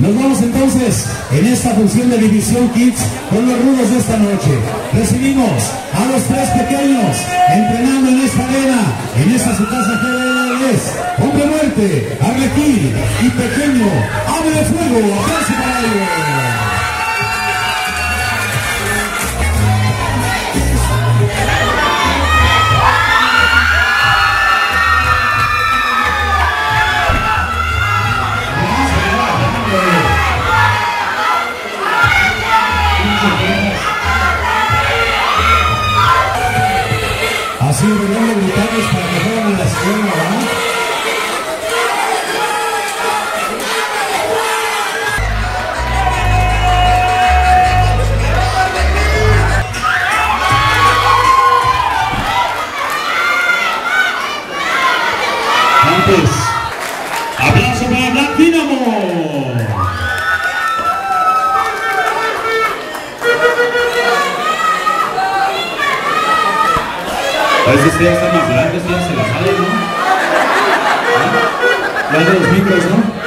Nos vamos entonces en esta función de División Kids con los rudos de esta noche. Recibimos a los tres pequeños entrenando en esta arena, en esta su casa es Hombre Muerte, Arlequín y Pequeño, Ave de Fuego, aplauso para ellos. Antes, aplauso para Black Dynamo. A veces ya están más grandes, ya se las salen, ¿no? ¿Ah? Ya de los micros, ¿no?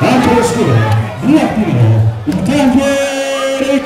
Anche lo scudo, via Pino, il campo del